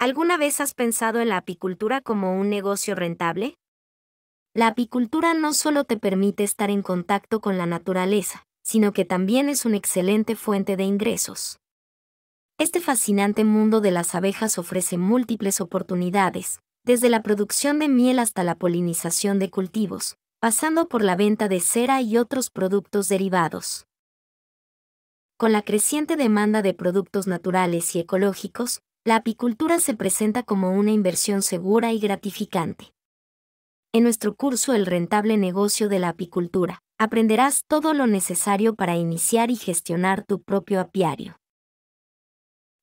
¿Alguna vez has pensado en la apicultura como un negocio rentable? La apicultura no solo te permite estar en contacto con la naturaleza, sino que también es una excelente fuente de ingresos. Este fascinante mundo de las abejas ofrece múltiples oportunidades, desde la producción de miel hasta la polinización de cultivos, pasando por la venta de cera y otros productos derivados. Con la creciente demanda de productos naturales y ecológicos, la apicultura se presenta como una inversión segura y gratificante. En nuestro curso El rentable negocio de la apicultura, aprenderás todo lo necesario para iniciar y gestionar tu propio apiario.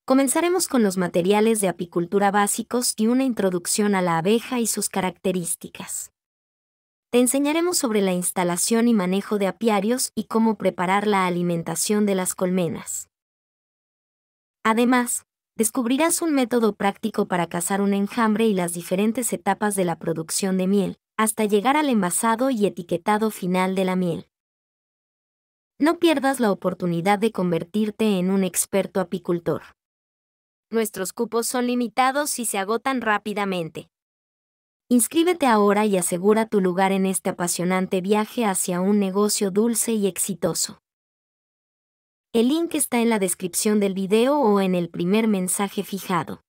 Comenzaremos con los materiales de apicultura básicos y una introducción a la abeja y sus características. Te enseñaremos sobre la instalación y manejo de apiarios y cómo preparar la alimentación de las colmenas. Además, descubrirás un método práctico para cazar un enjambre y las diferentes etapas de la producción de miel, hasta llegar al envasado y etiquetado final de la miel. No pierdas la oportunidad de convertirte en un experto apicultor. Nuestros cupos son limitados y se agotan rápidamente. Inscríbete ahora y asegura tu lugar en este apasionante viaje hacia un negocio dulce y exitoso. El link está en la descripción del video o en el primer mensaje fijado.